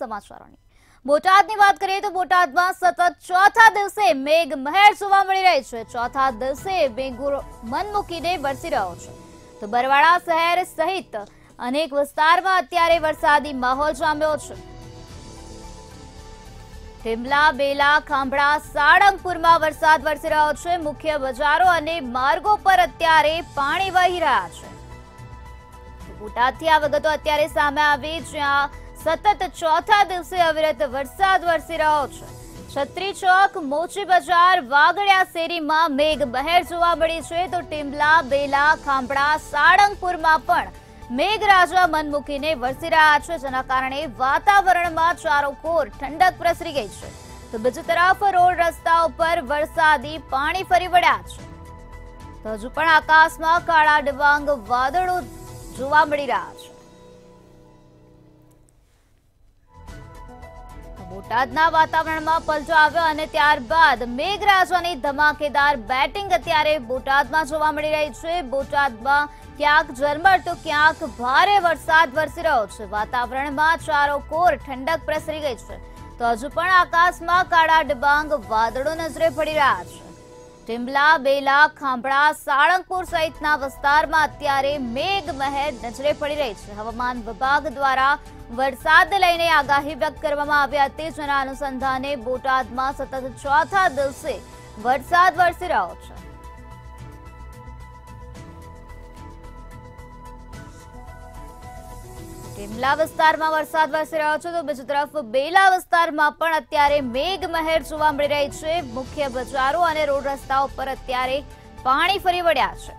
સમાચારોની. બોટાદની વાત કરીએ તો બોટાદમાં સતત ચોથા દિવસે મેઘ મહેર જોવા મળી રહી છે. ચોથા દિવસે મેઘો મન મૂકીને વરસી રહ્યો છે. તો બરવાડા શહેર સહિત અનેક વિસ્તારમાં અત્યારે વરસાદી માહોલ જામ્યો છે. ટીમલા બેલા, ખાંભળા, સાળંગપુરમાં વરસાદ વરસી રહ્યો છે. મુખ્ય બજારો અને માર્ગો પર અત્યારે પાણી વહી રહ્યા છે. બોટાદથી આ વિગતો અત્યારે સામે આવી, જ્યાં સતત ચોથા દિવસે અવિરત વરસાદ વરસી રહ્યો છે. છત્રી ચોક, મોચી બજાર, વાગડિયા શેરીમાં મેઘ બહેર જોવા મળી છે તો ટીમલા બેલા ખાંભડા સાળંગપુરમાં પણ મેઘરાજા મન મૂકીને વરસી રહ્યા છે, જેના કારણે વાતાવરણમાં ચારોકોર ઠંડક પ્રસરી ગઈ છે. તો બીજી તરફ રોડ રસ્તા ઉપર વરસાદી પાણી ફરી વળ્યા છે. તો હજુ પણ આકાશમાં કાળા ડિબાંગ વાદળો જોવા મળી રહ્યા છે. બોટાદના વાતાવરણમાં પલટો આવ્યો અને ત્યારબાદ મેઘરાજાની ધમાકેદાર બેટિંગ અત્યારે બોટાદમાં જોવા મળી રહી છે. બોટાદમાં ક્યાંક ઝરમર તો ક્યાંક ભારે વરસાદ વરસી રહ્યો છે. વાતાવરણમાં ચારો કોર ઠંડક પ્રસરી ગઈ છે. તો હજુ પણ આકાશમાં કાળા ડિબાંગ વાદળો નજરે પડી રહ્યા છે. ટીમ્બલા બેલા, ખાંભળા, સાળંગપુર સહિતના વિસ્તારમાં અત્યારે મેઘ મહેર નજરે પડી રહી છે. હવામાન વિભાગ દ્વારા વરસાદ લઈને આગાહી વ્યક્ત કરવામાં આવ્યા હતી. જેના અનુસંધાને બોટાદમાં સતત ચોથા દિવસે વરસાદ વરસી રહ્યો છે. ટીમલા વિસ્તારમાં વરસાદ વરસી રહ્યો છે, તો બીજી તરફ બેલા વિસ્તારમાં પણ અત્યારે મેઘ મહેર જોવા મળી રહી છે. મુખ્ય બજારો અને રોડ રસ્તાઓ પર અત્યારે પાણી ફરી વળ્યા છે.